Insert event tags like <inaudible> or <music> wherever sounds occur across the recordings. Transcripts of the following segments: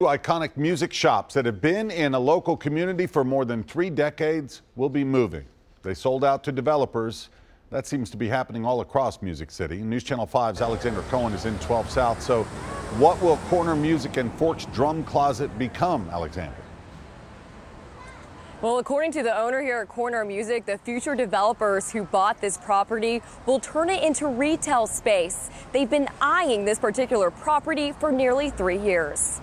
Two iconic music shops that have been in a local community for more than three decades will be moving. They sold out to developers. That seems to be happening all across Music City. News Channel 5's Alexander Cohen is in 12 South. So, what will Corner Music and Fork's Drum Closet become, Alexander? Well, according to the owner here at Corner Music, the future developers who bought this property will turn it into retail space. They've been eyeing this particular property for nearly three years.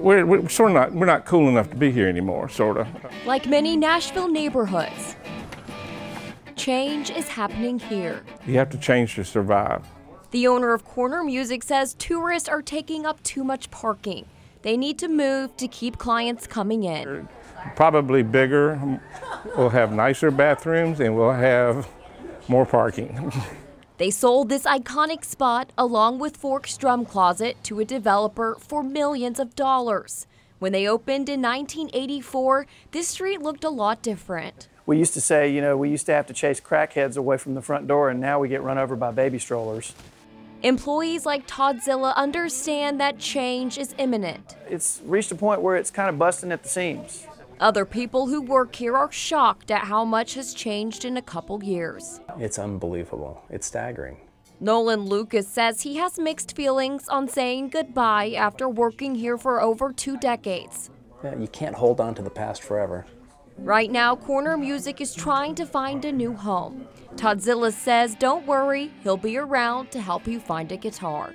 We're, we're sort of not we're not cool enough to be here anymore, sort of. Like many Nashville neighborhoods, change is happening here. You have to change to survive. The owner of Corner Music says tourists are taking up too much parking. They need to move to keep clients coming in. Probably bigger. We'll have nicer bathrooms and we'll have more parking. <laughs> They sold this iconic spot along with Fork's Drum Closet to a developer for millions of dollars. When they opened in 1984, this street looked a lot different. We used to say, you know, we used to have to chase crackheads away from the front door, and now we get run over by baby strollers. Employees like Todd Zilla understand that change is imminent. It's reached a point where it's kind of busting at the seams. Other people who work here are shocked at how much has changed in a couple years. It's unbelievable. It's staggering. Nolan Lucas says he has mixed feelings on saying goodbye after working here for over two decades. Yeah, you can't hold on to the past forever. Right now, Corner Music is trying to find a new home. Todzilla says, don't worry, he'll be around to help you find a guitar.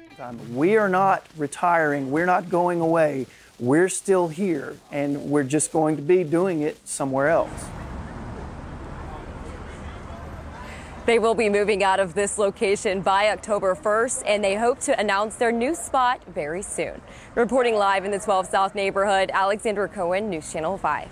We are not retiring, we're not going away. We're still here, and we're just going to be doing it somewhere else. They will be moving out of this location by October 1st, and they hope to announce their new spot very soon. Reporting live in the 12 South neighborhood, Alexandra Cohen, News Channel 5.